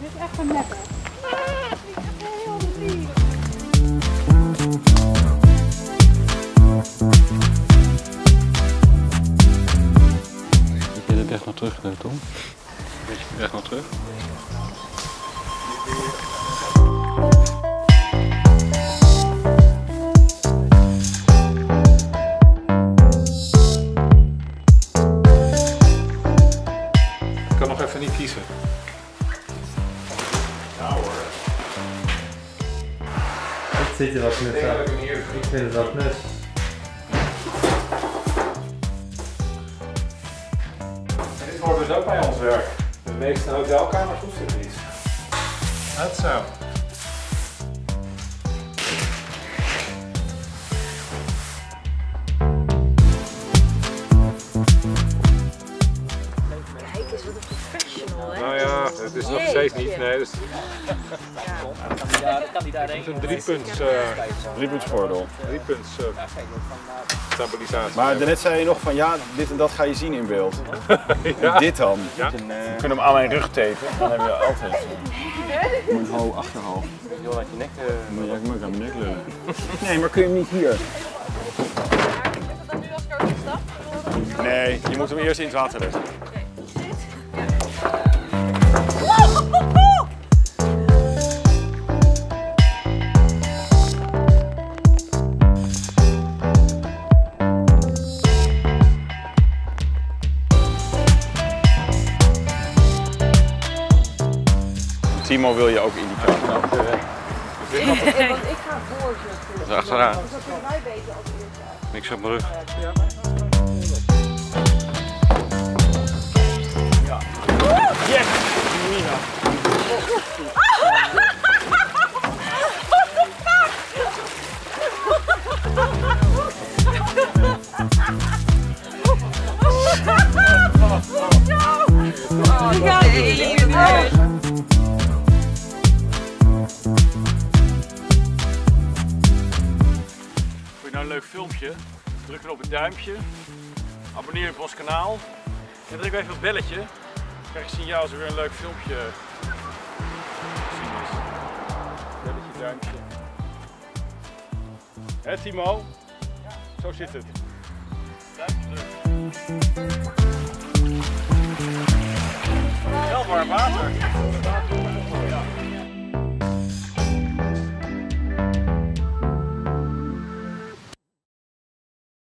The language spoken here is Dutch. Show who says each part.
Speaker 1: Dit is echt een neppe. Ik je het echt nog terug,
Speaker 2: eh, Tom?
Speaker 1: Wil je echt nog terug?
Speaker 3: Ik kan nog even niet kiezen.
Speaker 4: Tower.
Speaker 5: Het zit er wat knus aan. Ik vind het wel knus.
Speaker 3: Dit hoort dus ook bij ons werk. De meeste hotelkamers hoeft het niet. Dat zo. Kijk eens wat een perfect
Speaker 6: hè?
Speaker 3: Nou ja, het is nog steeds niet. Nee, dus het is een driepunts, uh,
Speaker 4: Driepuntsgordel.
Speaker 3: driepunts uh, stabilisatie. Maar daarnet
Speaker 4: zei je nog van ja, dit en dat ga je zien in beeld. ja. Dit dan.
Speaker 6: Ja. We
Speaker 4: kunnen hem aan mijn rug tapen. Dan heb je altijd mijn ho achterhoofd.
Speaker 6: Heel laat je nek. Maar ja, ik
Speaker 4: moet aan mijn nek lullen. Nee, maar kun je hem niet hier? Nee, je moet hem eerst in het water leggen. Timo wil je ook in die kamer. Want ik ga voor ze. Dat
Speaker 2: is achteraan. Dat kunnen wij weten als eerste. Niks op mijn rug.
Speaker 4: Yes! Nina. leuk filmpje? Druk dan op het duimpje. Abonneer op ons kanaal. En druk even het belletje. Dan krijg je signaal als er weer een leuk filmpje.
Speaker 6: Belletje, duimpje.
Speaker 4: Hé Timo? Zo zit het. Duimpje. Wel warm water.